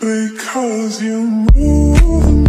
Because you move